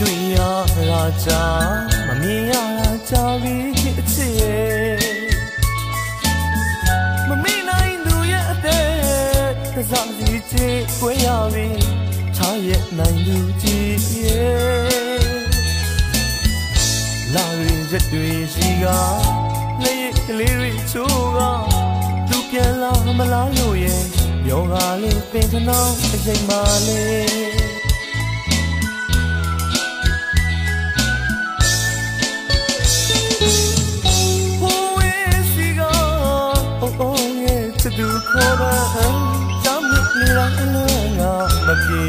တွေ့ရတာကြာမမြင်ရတာကြာပြီအချစ်ရဲ့မမီနိုင်သူရဲ့အသက်ကစားစီချေကိုရပြီချာရဲ့နိုင်သူကြည့်ရဲ့လာရင်ရက်တွေရှိကလေးကလေးတွေချိုးကသူပြန်လာမလားလို့ရဲ့ယောဂါလေးပင်ထနောင်းအချိန်မှလေး သူခေါ်ပါဟန်ကြောင့်မြစ်နေလာအလွန်ငါမပြေ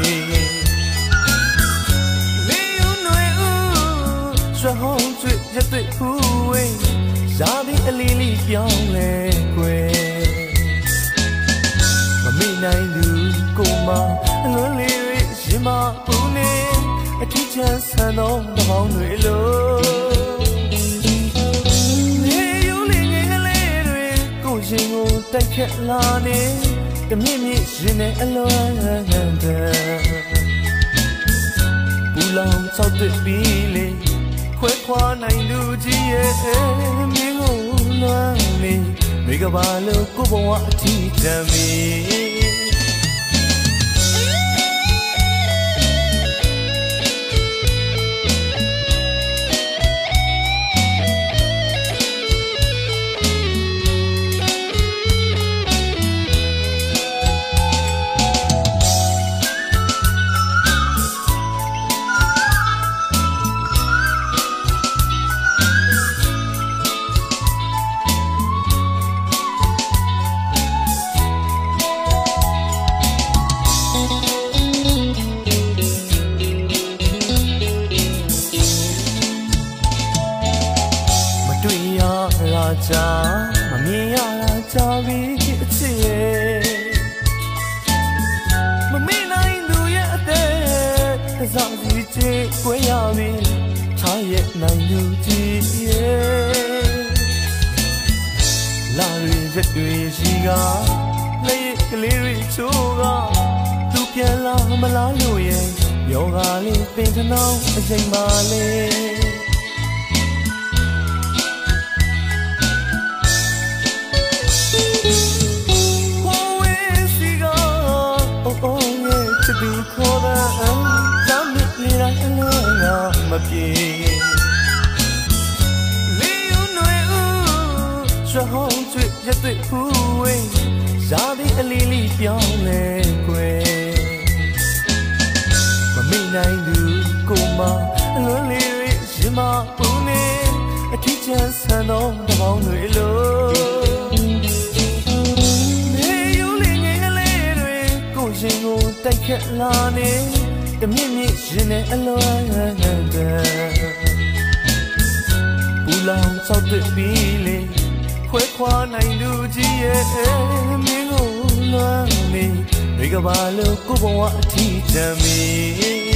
လေးယူနွေဦးရွှေဟောင်းကျွတ်ရတဲ့ဖူးဝေးရာသီအလီလီပြောင်းလဲကွယ်မမိနိုင်သူကိုမအလွန်လေးတွေရင်မပူနေအထီးချမ်းဆန်သောတပေါင်းတွေလို့ရှင်ကို တိုက်ခက်လာနေတမြင့်မြင့်ရှင်နဲ့အလွမ်းတဲ့ပူလောင်ချောက်တဲ့ပြီးလေခွဲခွာနိုင်လူကြီးရဲ့မင်းကိုလွမ်းနေမိကဘာလို့ကိုဘဝအထီးတမ်းမီ ကြာမမြင်ရတာကြာပြီအချစ်ရဲ့မမေ့နိုင်သူရဲ့အသက်သစားစီချေကွဲရပြီချားရဲ့နိုင်သူကြီးရဲ့လာရီရက်တွေရှိကလက်ရကလေးတွေချိုးကသူပြန်လာမလားလို့ရဲ့ယောဂလေးပင်ထနောင်းအချိန် မှလေးပြေလေးယူနွေဦးရွှေဟောင်းကျွတ်ရတဲ့ဖူးဝေးရာသီအလီလီပြောင်းလဲကွယ်မမိနိုင်သူကိုမအလွန်လေးတွေရင်မပူနေအထီးချမ်းဆန်သောတပေါင်းတွေလို့ ခက်လာနေတမြင့်မြင့်ရှင်နဲ့အလွမ်းတဲ့ပူလောင်ဆောက်တဲ့ပြီးလေခွဲခွာနိုင်သူကြီးရဲ့မင်းကိုလွမ်းနေမိကဘာလို့ကိုဘဝအထီးတမ်းမီ